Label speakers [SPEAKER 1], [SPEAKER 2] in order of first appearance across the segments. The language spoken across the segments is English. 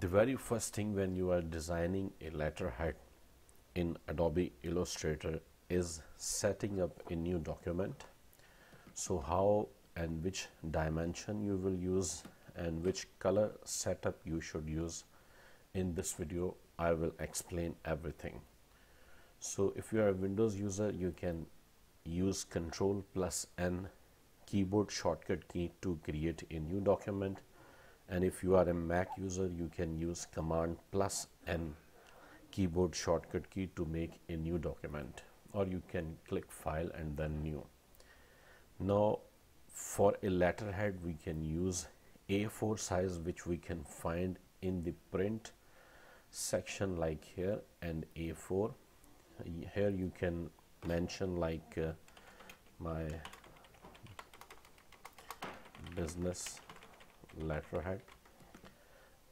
[SPEAKER 1] the very first thing when you are designing a letterhead in Adobe Illustrator is setting up a new document. So how and which dimension you will use and which color setup you should use. In this video I will explain everything. So if you are a Windows user you can use control plus N keyboard shortcut key to create a new document and if you are a Mac user you can use command plus N keyboard shortcut key to make a new document. Or you can click file and then new. Now for a letterhead we can use A4 size which we can find in the print section like here and A4 here you can mention like uh, my business letterhead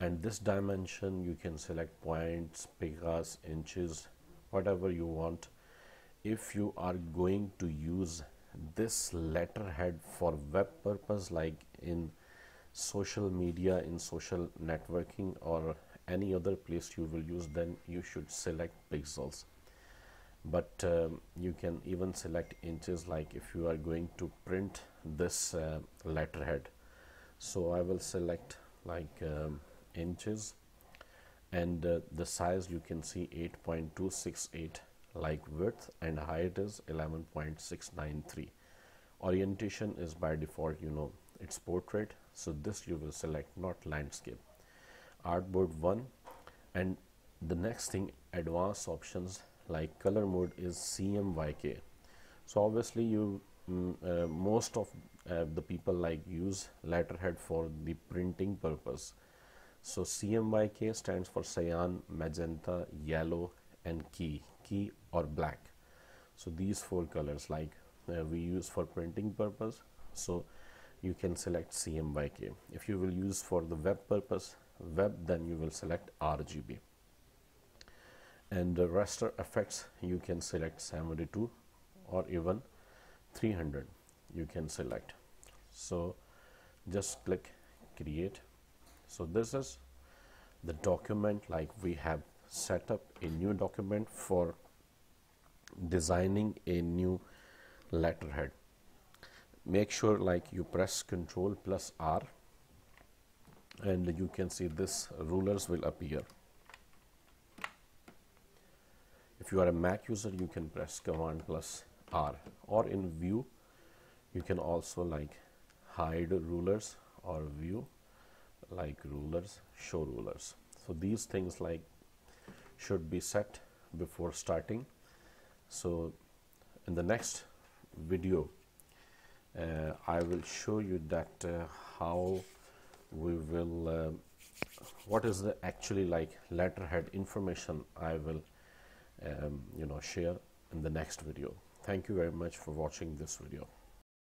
[SPEAKER 1] and this dimension you can select points picas inches whatever you want. If you are going to use this letterhead for web purpose like in social media in social networking or any other place you will use then you should select pixels. But um, you can even select inches like if you are going to print this uh, letterhead so I will select like um, inches. And uh, the size you can see 8.268 like width. And height is 11.693 orientation is by default you know it's portrait. So this you will select not landscape. Artboard 1 and the next thing advanced options like color mode is CMYK so obviously you mm, uh, most of uh, the people like use letterhead for the printing purpose. So CMYK stands for cyan magenta yellow and key key or black. So these four colors like uh, we use for printing purpose. So you can select CMYK if you will use for the web purpose web then you will select RGB and the raster effects you can select 72 or even 300 you can select so just click create. So this is the document like we have set up a new document for designing a new letterhead. Make sure like you press control plus R and you can see this rulers will appear. If you are a Mac user you can press command plus R or in view you can also like hide rulers or view like rulers show rulers. So these things like should be set before starting. So in the next video uh, I will show you that uh, how we will uh, what is the actually like letterhead information I will um, you know share in the next video. Thank you very much for watching this video